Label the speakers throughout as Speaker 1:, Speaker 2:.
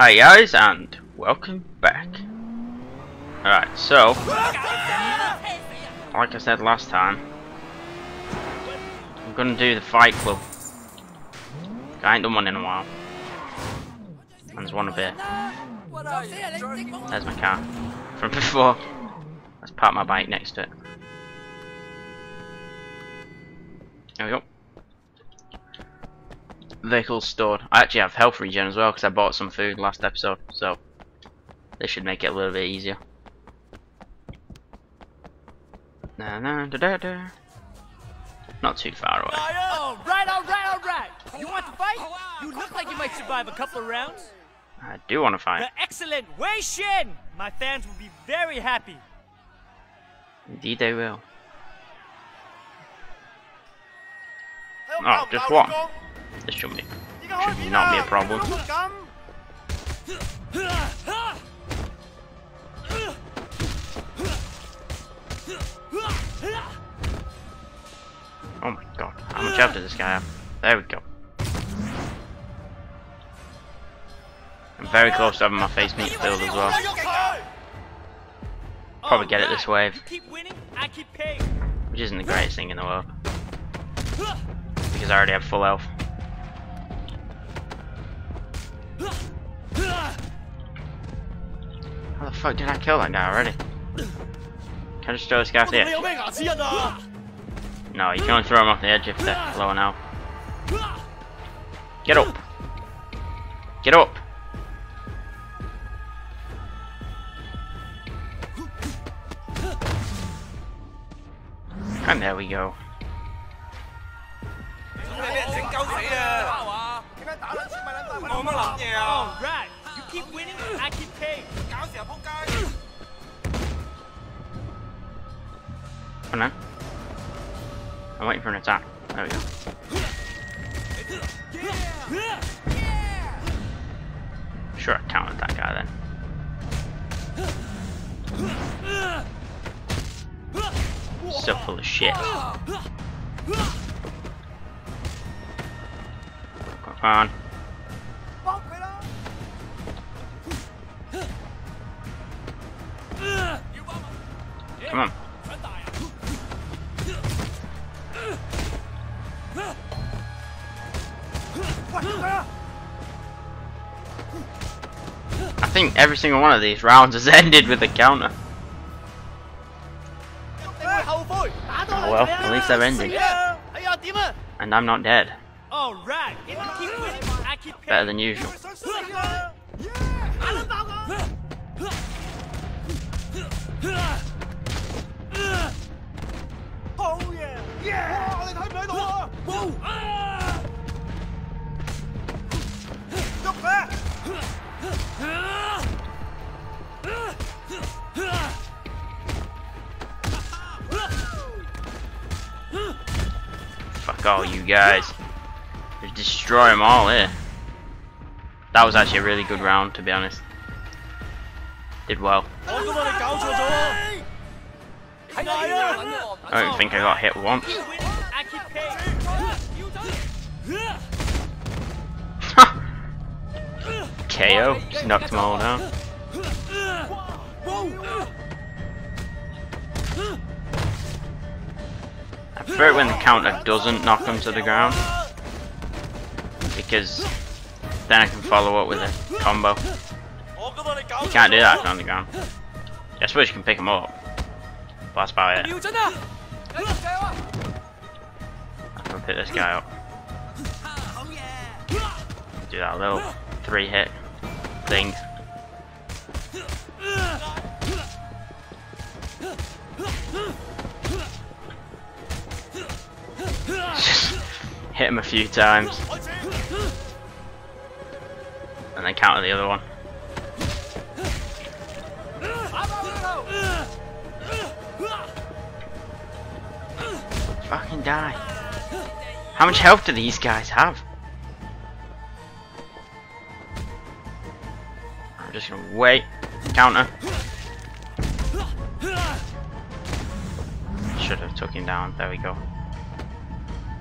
Speaker 1: Hi guys, and welcome back. Alright, so, like I said last time, I'm gonna do the Fight Club. I ain't done one in a while. And there's one up here. There's my car. From before. Let's park my bike next to it. There we go. Vehicles stored. I actually have health regen as well because I bought some food last episode, so this should make it a little bit easier. Na na da da da. Not too far away.
Speaker 2: Alright, alright, alright! You want to fight? You look like you might survive a couple of rounds.
Speaker 1: I do want to fight.
Speaker 2: The excellent Wei Shen! My fans will be very happy.
Speaker 1: Indeed they will. Oh, just one. This shouldn't be, should not be a problem. Oh my god, how much health does this guy have? There we go. I'm very close to having my face meat filled as well. Probably get it this oh, wave.
Speaker 2: You keep winning, I keep paying.
Speaker 1: Which isn't the greatest thing in the world. Because I already have full health. How the fuck did I kill that guy already? Can I just throw this guy off the edge? No, you can only throw him off the edge if they're low enough. Get up! Get up! And there we go.
Speaker 2: Alright, keep winning, I keep paying.
Speaker 1: Come on. I'm waiting for an attack. There we go. Sure, I counted that guy then. So full of shit. Come on. Come on. I think every single one of these rounds has ended with a counter. Oh well, at least they're ending. And I'm not dead.
Speaker 2: Alright, if you keep winning, I keep paying.
Speaker 1: Better than usual. Fuck all you guys. Just destroy them all here. That was actually a really good round, to be honest. Did well. I don't think I got hit once. KO. Just knocked them all down. I prefer it when the counter doesn't knock them to the ground. Because then I can follow up with a combo. You can't do that on the ground. I suppose you can pick them up. About it. I'm gonna pick this guy up. Do that little three hit thing. Hit him a few times. And then counter the other one. Fucking die. How much health do these guys have? I'm just gonna wait. Counter. Should have took him down. There we go.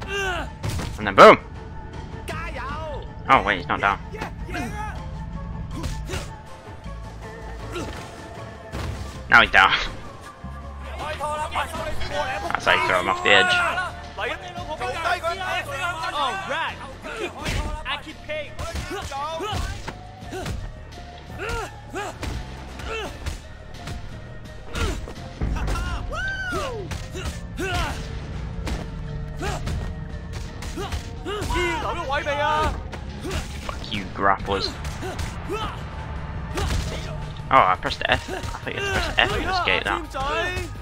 Speaker 1: And then boom! Oh wait, he's not down. Now he's down. That's how throw him off the edge. Fuck you, grapplers. Oh, I pressed F. I think you had to press F to escape that.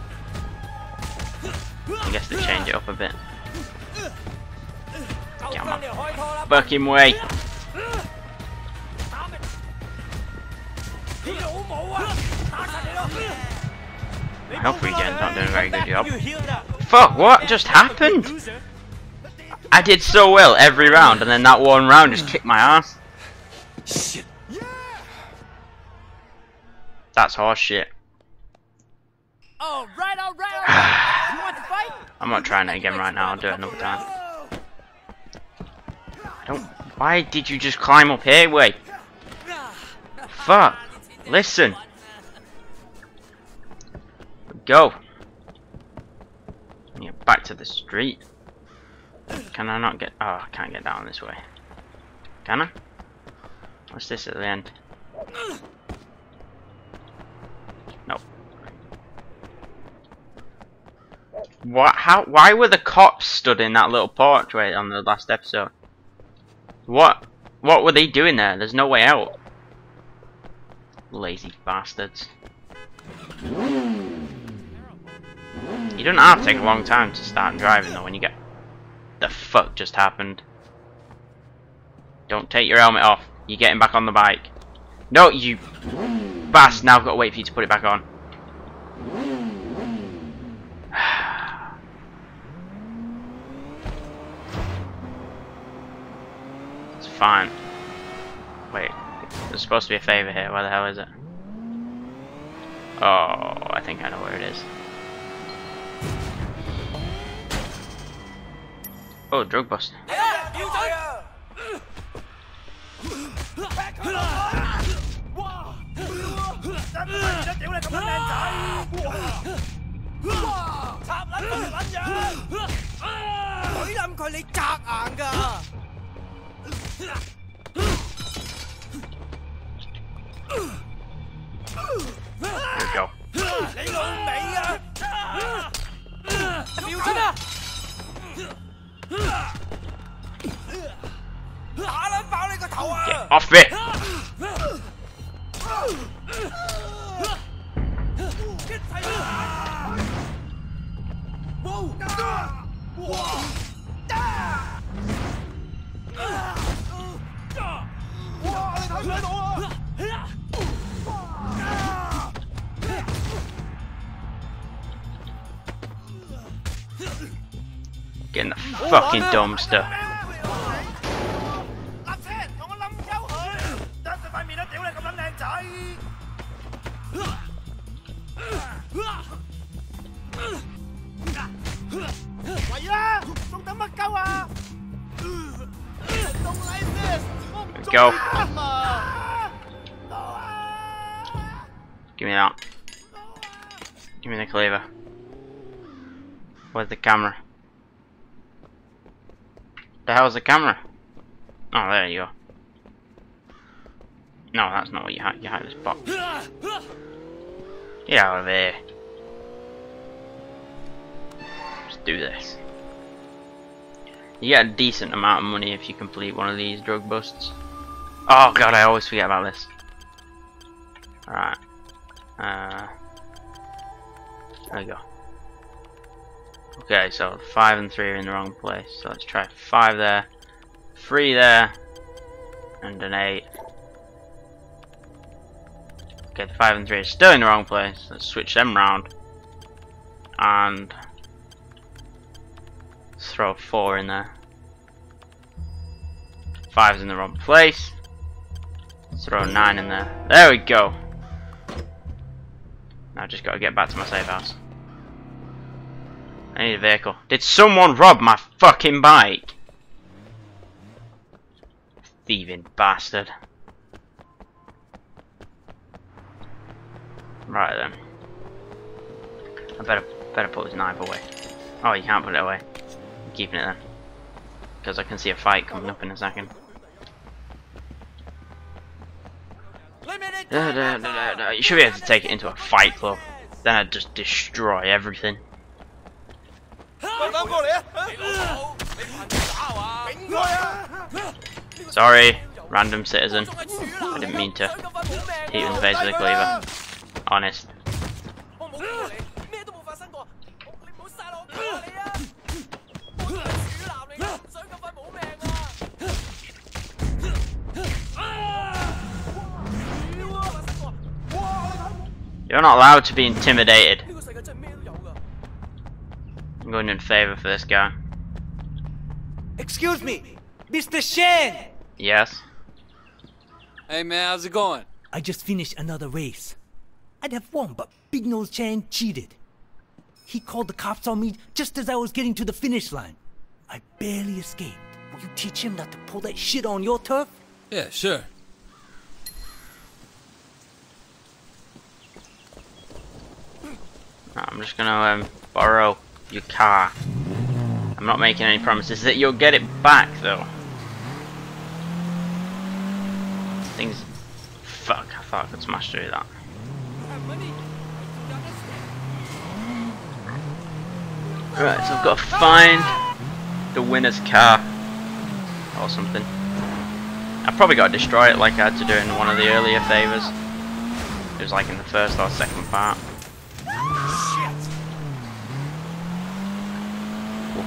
Speaker 1: I guess they change it up a bit. Come on. Him way. Health regen's not doing a very good job. Fuck, what just happened? I did so well every round, and then that one round just kicked my ass.
Speaker 3: Shit.
Speaker 1: That's horse shit.
Speaker 2: All right, all right, all right. You want to fight?
Speaker 1: I'm not trying it again right now, I'll do it another time. I don't... Why did you just climb up here, way? Fuck. Listen. Go. Yeah, back to the street. Can I not get... Oh, I can't get down this way. Can I? What's this at the end? No. What? How? Why were the cops stood in that little portrait on the last episode? What? What were they doing there? There's no way out. Lazy bastards. You don't have to take a long time to start driving though when you get... The fuck just happened? Don't take your helmet off. You're getting back on the bike. No, you bastard. Now I've got to wait for you to put it back on. Fine. Wait, there's supposed to be a favour here. Where the hell is it? Oh, I think I know where it is. Oh, drug bust. Ha! Fucking dumpster. Go. Give me that. Give me the cleaver. Where's the camera? The hell's the camera? Oh, there you go. No, that's not what you had. You had this box. Get out of here. Let's do this. You get a decent amount of money if you complete one of these drug busts. Oh god, I always forget about this. Alright. Uh, there we go. Okay, so 5 and 3 are in the wrong place. So let's try 5 there, 3 there, and an 8. Okay, the 5 and 3 are still in the wrong place. Let's switch them round. And throw 4 in there. 5's in the wrong place. Throw 9 in there. There we go. Now just gotta get back to my safe house. I need a vehicle. Did someone rob my fucking bike? Thieving bastard. Right then. I better better put this knife away. Oh, you can't put it away. I'm keeping it then. Because I can see a fight coming up in a second. You should be able to take it into a fight club. Then I'd just destroy everything. Sorry, random citizen. I didn't mean to hit you in the face with a cleaver. Honest. You're not allowed to be intimidated. I'm going in favor for this guy.
Speaker 3: Excuse me, Mr. Shen!
Speaker 1: Yes.
Speaker 4: Hey man, how's it going?
Speaker 3: I just finished another race. I'd have won, but Big Nose Chan cheated. He called the cops on me just as I was getting to the finish line. I barely escaped. Will you teach him not to pull that shit on your turf?
Speaker 4: Yeah, sure.
Speaker 1: I'm just gonna um, borrow your car. I'm not making any promises that you'll get it back though. Things. Fuck, I thought I could smash through that. Right, so I've got to find the winner's car or something. I probably got to destroy it like I had to do in one of the earlier favors. It was like in the first or second part.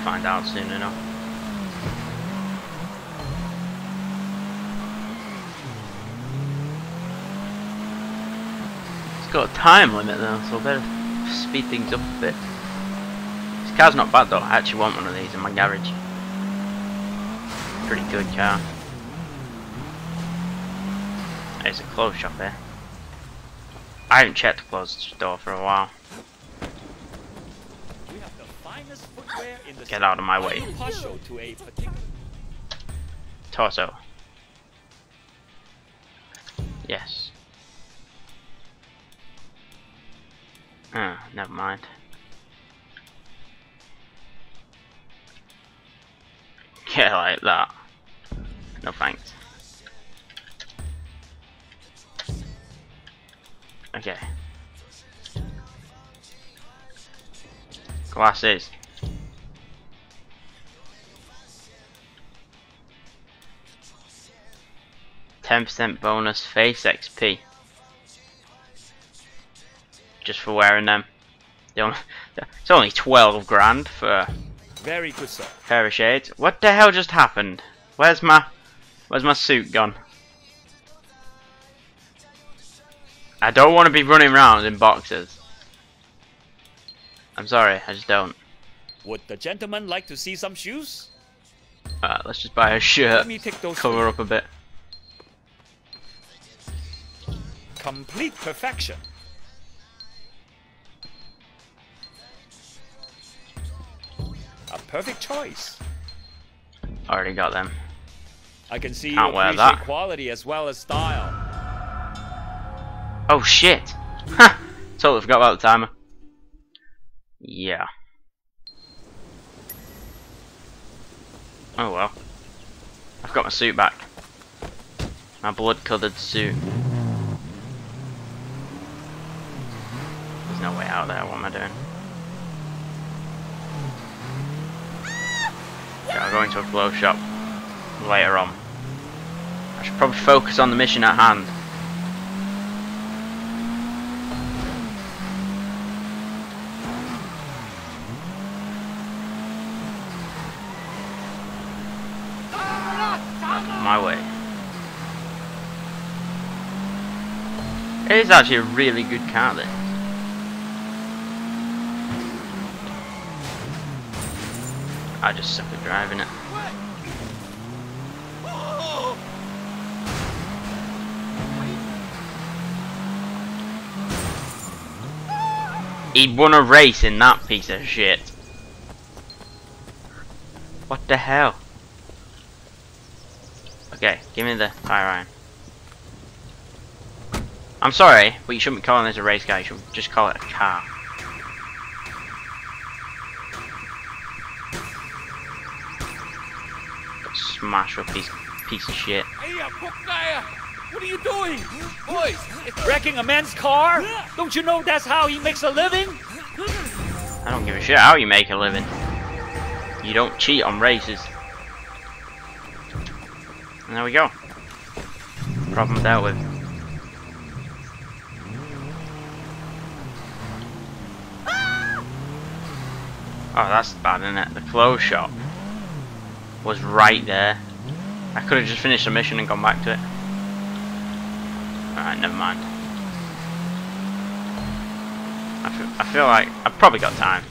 Speaker 1: Find out soon enough. It's got a time limit though, so I better speed things up a bit. This car's not bad though, I actually want one of these in my garage. Pretty good car. There's a clothes shop here. I haven't checked the clothes store for a while. Get out of my way. Torso. Yes. Ah, never mind. Yeah, like that. No thanks. Okay. Glasses. Ten percent bonus face XP. Just for wearing them. Only, it's only twelve grand for
Speaker 5: Very good, sir.
Speaker 1: a pair of shades. What the hell just happened? Where's my where's my suit gone? I don't want to be running around in boxes. I'm sorry, I just don't.
Speaker 5: Would the gentleman like to see some shoes?
Speaker 1: Alright, let's just buy a shirt.
Speaker 5: Let me take those.
Speaker 1: Cover up a bit.
Speaker 5: Complete perfection. A perfect choice.
Speaker 1: Already got them.
Speaker 5: I can see
Speaker 1: Can't
Speaker 5: you appreciate
Speaker 1: that.
Speaker 5: quality as well as style.
Speaker 1: Oh shit! Ha! totally forgot about the timer. Yeah. Oh well. I've got my suit back. My blood coloured suit. There's no way out there, what am I doing? Okay, I'll go into a clothes shop later on. I should probably focus on the mission at hand. my way. It is actually a really good car this. I just suck at driving it. He won a race in that piece of shit. What the hell? Okay, give me the tire iron. I'm sorry, but you shouldn't be calling this a race car, you should just call it a car. Marshall piece piece of shit.
Speaker 5: Hey, uh, What are you doing? Boys, wrecking a man's car? Don't you know that's how he makes a living?
Speaker 1: I don't give a shit how you make a living. You don't cheat on races. And there we go. Problem dealt with. Oh, that's bad, isn't it? The clothes shop was right there. I could have just finished the mission and gone back to it. Alright, never mind. I feel, I feel like I've probably got time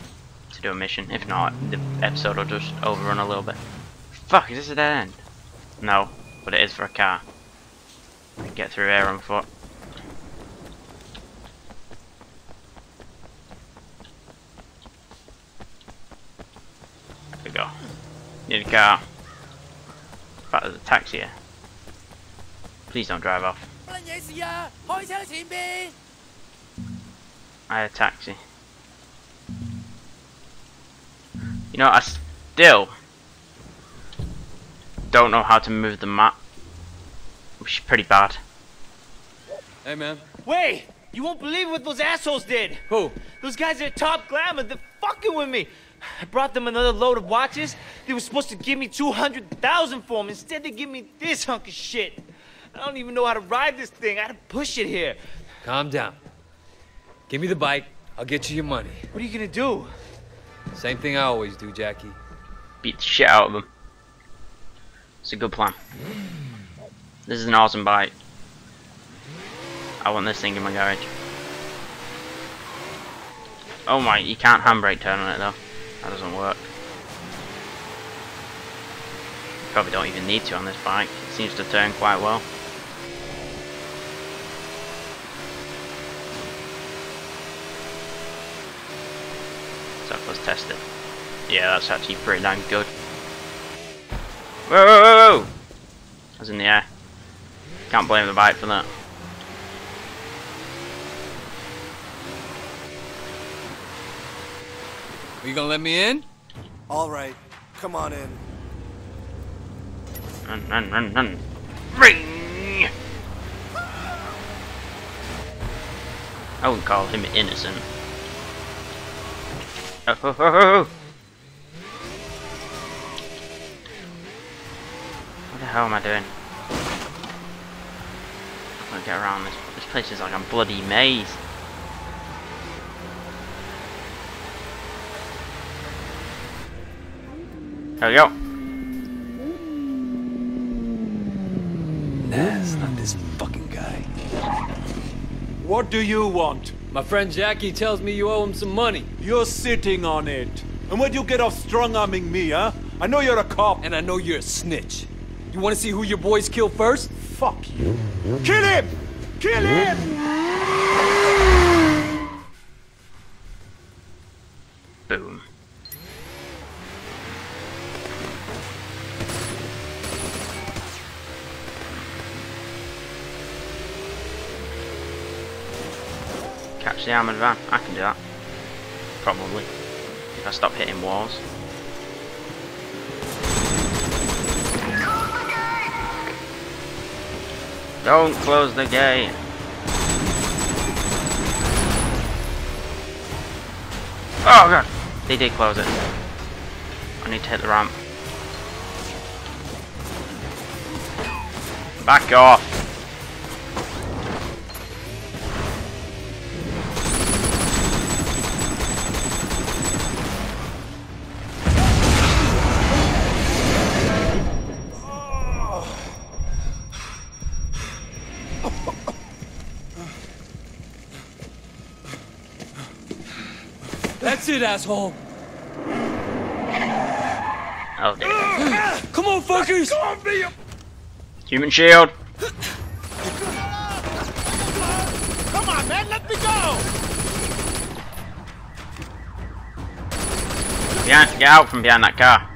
Speaker 1: to do a mission. If not, the episode will just overrun a little bit. Fuck, is this a dead end? No, but it is for a car. Get through here on foot. There we go. Near the car. But there's a taxi here. Please don't drive off. I had a taxi. You know, I still don't know how to move the map, which is pretty bad.
Speaker 4: Hey, man.
Speaker 2: Wait! You won't believe what those assholes did!
Speaker 4: Who?
Speaker 2: Those guys at Top Glamour, they're fucking with me! I brought them another load of watches. They were supposed to give me 200,000 for them. Instead, they give me this hunk of shit. I don't even know how to ride this thing. I had to push it here.
Speaker 4: Calm down. Give me the bike. I'll get you your money.
Speaker 2: What are you gonna do?
Speaker 4: Same thing I always do, Jackie.
Speaker 1: Beat the shit out of them. It's a good plan. This is an awesome bike. I want this thing in my garage. Oh my, you can't handbrake turn on it though. That doesn't work. Probably don't even need to on this bike. It seems to turn quite well. So let's test it. Yeah, that's actually pretty damn good. Whoa, whoa, whoa, whoa! I was in the air. Can't blame the bike for that.
Speaker 4: You gonna let me in?
Speaker 6: All right, come on in.
Speaker 1: Run, run, run, run. Ring! I wouldn't call him innocent. Oh, oh, oh, oh. What the hell am I doing? I'm gonna get around this. This place is like a bloody maze. There we go.
Speaker 6: Nah, not this fucking guy.
Speaker 7: What do you want?
Speaker 4: My friend Jackie tells me you owe him some money.
Speaker 7: You're sitting on it. And where'd you get off strong-arming me, huh? I know you're a cop.
Speaker 4: And I know you're a snitch. You wanna see who your boys kill first?
Speaker 7: Fuck you. Kill him! Kill him!
Speaker 1: The armored van. I can do that. Probably. If I stop hitting walls. Don't close the gate. Oh god! They did close it. I need to hit the ramp. Back off!
Speaker 4: It, asshole.
Speaker 1: Oh dear.
Speaker 4: Come on, fuckers!
Speaker 1: Human shield!
Speaker 2: Come on, man, let me go!
Speaker 1: Behind, get out from behind that car.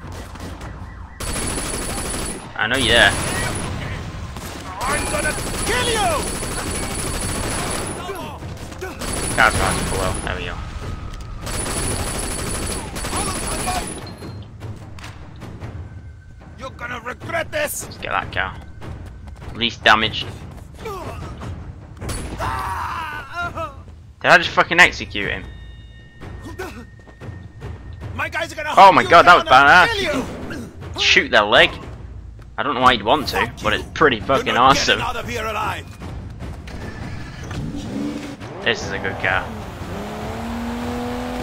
Speaker 1: I know you're there.
Speaker 2: I'm gonna kill you!
Speaker 1: Car's passing below. There we go. Get that car. Least damaged. Did I just fucking execute him?
Speaker 6: My guys are gonna
Speaker 1: Oh my god, that was badass. Shoot their leg. I don't know why you'd want to, but it's pretty fucking awesome.
Speaker 6: getting out of here alive.
Speaker 1: This is a good car.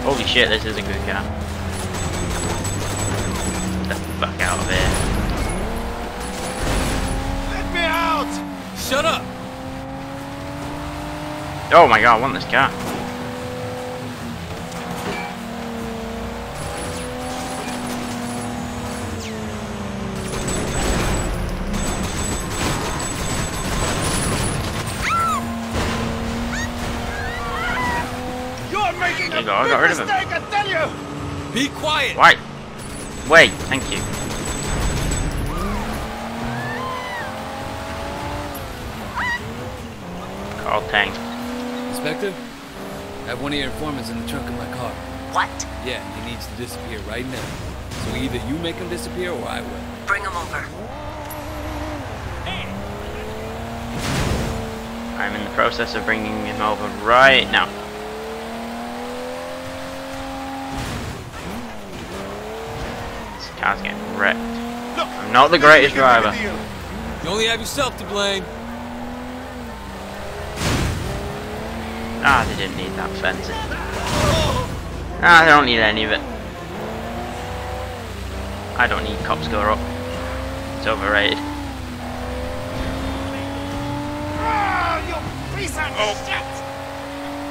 Speaker 1: Holy shit, this is a good car. Get the fuck out of here.
Speaker 4: Shut up!
Speaker 1: Oh my god, I want this car.
Speaker 6: You're making
Speaker 1: There
Speaker 6: a
Speaker 1: you go, I got
Speaker 6: big
Speaker 1: rid of him.
Speaker 6: mistake, I tell you.
Speaker 4: Be quiet!
Speaker 1: Wait. Wait, thank you. Carl Tang.
Speaker 4: Inspector, I have one of your informants in the trunk of my car.
Speaker 8: What?
Speaker 4: Yeah, he needs to disappear right now. So either you make him disappear or I will.
Speaker 8: Bring him over.
Speaker 1: I'm in the process of bringing him over right now. This car's getting wrecked.
Speaker 6: Look,
Speaker 1: I'm not the greatest
Speaker 6: give you a
Speaker 1: driver.
Speaker 4: You only have yourself to blame.
Speaker 1: Ah, they didn't need that fencing. Ah, they don't need any of it. I don't need cops go up. It's overrated.
Speaker 6: Ah, you piece of
Speaker 1: Oh.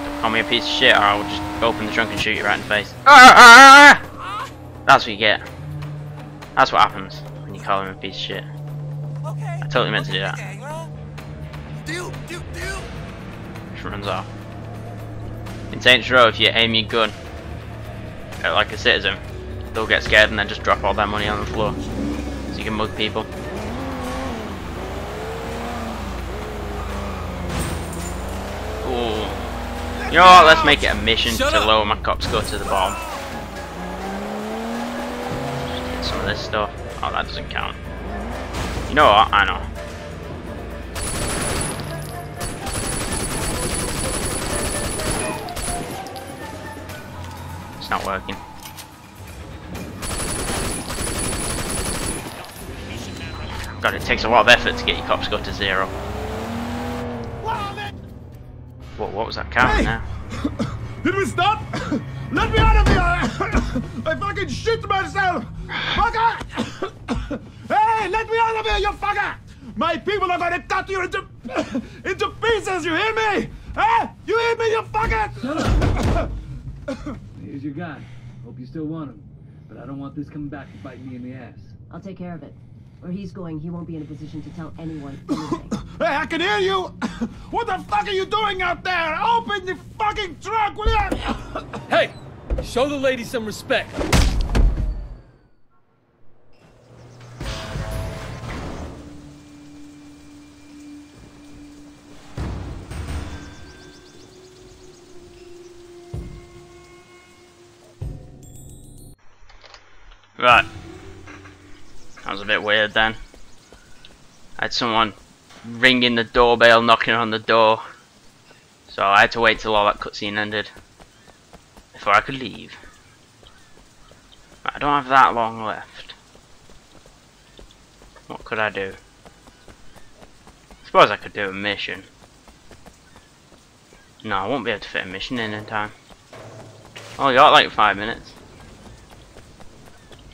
Speaker 1: Don't call me a piece of shit or I'll just open the trunk and shoot you right in the face. Ah, ah, ah! That's what you get. That's what happens when you call him a piece of shit. I totally meant to do that. Just runs off. In Saints Row, if you aim your gun at like a citizen, they'll get scared and then just drop all their money on the floor. So you can mug people. Ooh. You know what, let's make it a mission
Speaker 4: Shut
Speaker 1: to lower my cop score to the bottom. Just get some of this stuff. Oh, that doesn't count. You know what, I know. It's not working. God, it takes a lot of effort to get your cop score to zero. What, what was that counting now?
Speaker 6: Did we stop? Let me out of here! I fucking shit myself! Fucker! hey, let me out of here, you fucker! My people are gonna cut you into into pieces, you hear me? Huh? You hear me, you fucker?
Speaker 9: Here's your guy. Hope you still want him. But I don't want this coming back to bite me in the ass.
Speaker 8: I'll take care of it. Where he's going, he won't be in a position to tell anyone anything.
Speaker 6: Hey, I can hear you! What the fuck are you doing out there? Open the fucking trunk, will you?
Speaker 4: Hey! Show the lady some respect.
Speaker 1: Right. That was a bit weird then. I had someone ringing the doorbell, knocking on the door. So I had to wait till all that cutscene ended before I could leave. I don't have that long left. What could I do? I suppose I could do a mission. No, I won't be able to fit a mission in in time. Oh, you got like five minutes.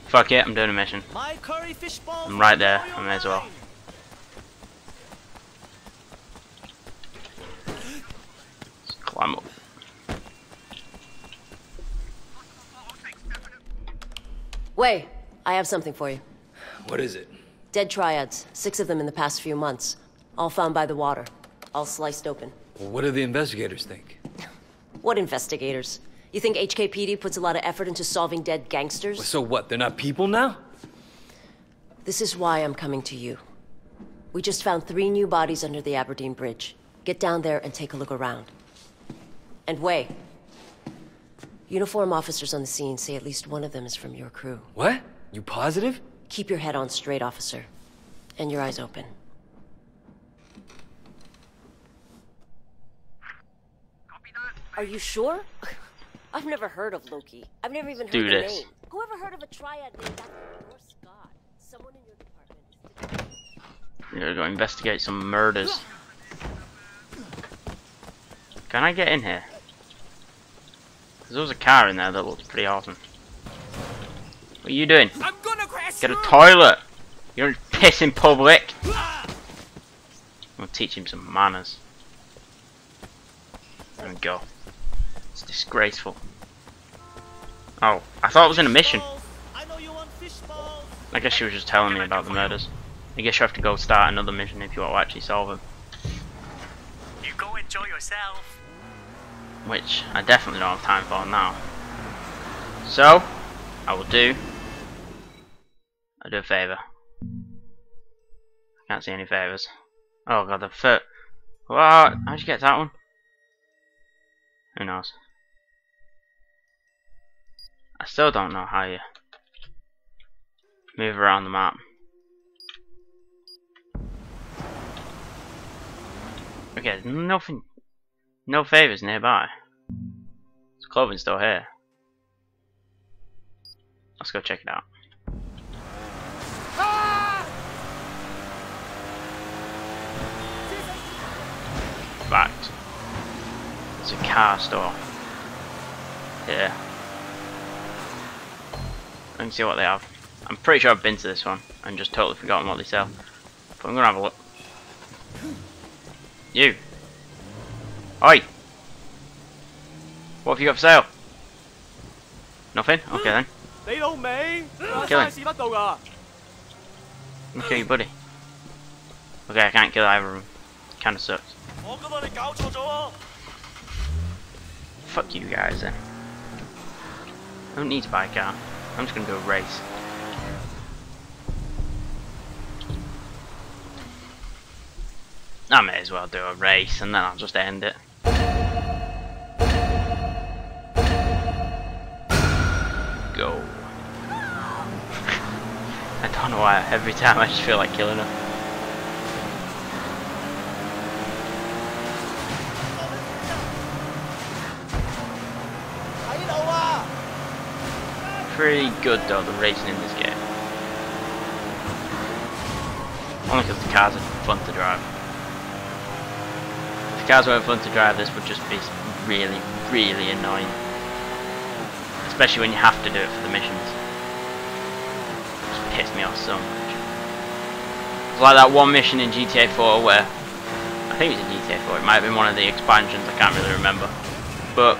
Speaker 1: Fuck it, I'm doing a mission.
Speaker 2: My curry fish.
Speaker 1: I'm right there, I may as well. Let's climb up.
Speaker 8: Wei, I have something for you.
Speaker 4: What is it?
Speaker 8: Dead triads, six of them in the past few months. All found by the water. All sliced open.
Speaker 4: Well, what do the investigators think?
Speaker 8: What investigators? You think HKPD puts a lot of effort into solving dead gangsters?
Speaker 4: So what? They're not people now?
Speaker 8: This is why I'm coming to you. We just found three new bodies under the Aberdeen Bridge. Get down there and take a look around. And Wei. Uniform officers on the scene say at least one of them is from your crew.
Speaker 4: What? You positive?
Speaker 8: Keep your head on straight, officer. And your eyes open. Copy that? Are you sure? I've never heard of Loki. I've never even heard
Speaker 1: Do
Speaker 8: the
Speaker 1: this.
Speaker 8: name. Whoever heard of a triad named after a Norse god? Someone in your department is
Speaker 1: We're gonna go investigate some murders. Can I get in here? 'Cause there was a car in there that looked pretty awesome. What are you doing?
Speaker 5: I'm gonna crash
Speaker 1: Get a toilet! You don't piss in public! I'll teach him some manners. There we go. It's disgraceful. Oh, I thought it was in a mission.
Speaker 2: I know you want fish balls.
Speaker 1: I guess she was just telling me about the murders. I guess you have to go start another mission if you want to actually solve them.
Speaker 2: You go enjoy yourself.
Speaker 1: Which I definitely don't have time for now. So, I will do. I'll do a favour. I can't see any favours. Oh god, the foot. What? How'd you get that one? Who knows? I still don't know how you move around the map. Okay, there's nothing, no favours nearby. There's clothing store here. Let's go check it out. Fact. It's a car store. Here and see what they have. I'm pretty sure I've been to this one and just totally forgotten what they sell. But I'm gonna have a look. You. Oi. What have you got for sale? Nothing? Okay then. Kill him. Okay, buddy. Okay, I can't kill either of them. Kinda sucks. Fuck you guys then. I don't need to buy a car. I'm just gonna a race. I may as well do a race and then I'll just end it. Go. I don't know why every time I just feel like killing her. Pretty good though, the racing in this game. Only because the cars are fun to drive. If the cars weren't fun to drive, this would just be really, really annoying. Especially when you have to do it for the missions. It just pissed me off so much. It's like that one mission in GTA 4 where I think it was in GTA 4, it might have been one of the expansions, I can't really remember. But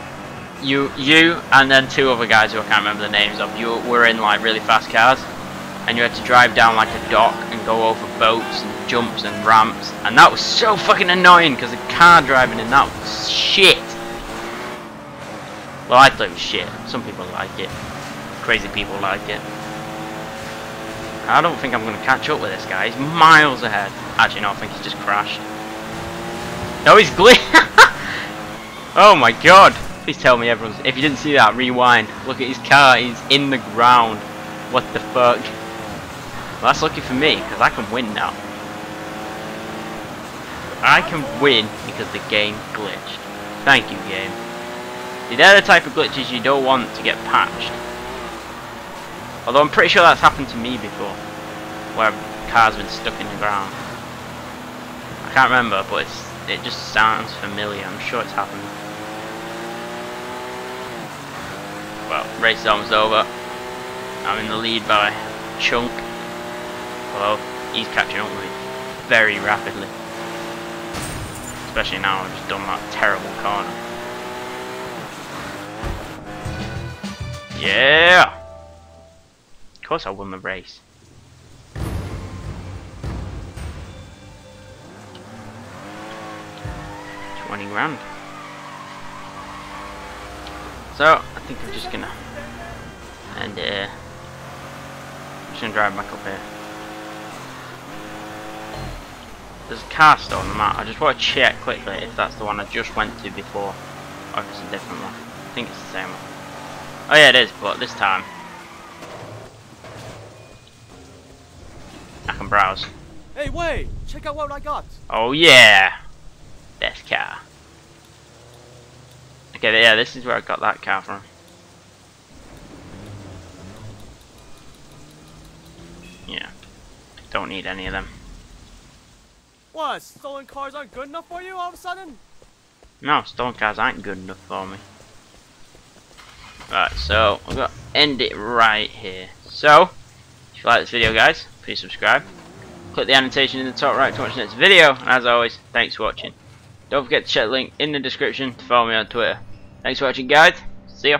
Speaker 1: you you and then two other guys who I can't remember the names of, you were in like really fast cars and you had to drive down like a dock and go over boats and jumps and ramps and that was so fucking annoying because the car driving in that was shit. Well I thought it was shit. Some people like it. Crazy people like it. I don't think I'm to catch up with this guy. He's miles ahead. Actually no, I think he's just crashed. No, he's gl- Oh my god. Please tell me everyone's... If you didn't see that, rewind. Look at his car. He's in the ground. What the fuck? Well, that's lucky for me, because I can win now. I can win because the game glitched. Thank you, game. See, they're the type of glitches you don't want to get patched. Although I'm pretty sure that's happened to me before. Where a car's been stuck in the ground. I can't remember, but it just sounds familiar. I'm sure it's happened. Race is almost over. I'm in the lead by a chunk. Although, he's catching up with me very rapidly. Especially now I've just done that terrible corner. Yeah! Of course I won the race. Twenty grand. So, I think I'm just gonna and uh I'm just gonna drive back up here. There's a car store on the map. I just want to check quickly if that's the one I just went to before or if it's a different one. I think it's the same one. Oh yeah it is, but this time I can browse.
Speaker 2: Hey, wait! Check out what I got.
Speaker 1: Oh yeah! Best car. Okay, yeah, this is where I got that car from. Yeah. Don't need any of them.
Speaker 2: What? Stolen cars aren't good enough for you all of a sudden?
Speaker 1: No, stolen cars aren't good enough for me. Right, so I'm gonna end it right here. So, if you like this video guys, please subscribe. Click the annotation in the top right to watch the next video, and as always, thanks for watching. Don't forget to check the link in the description to follow me on Twitter. Thanks for watching guys, see ya.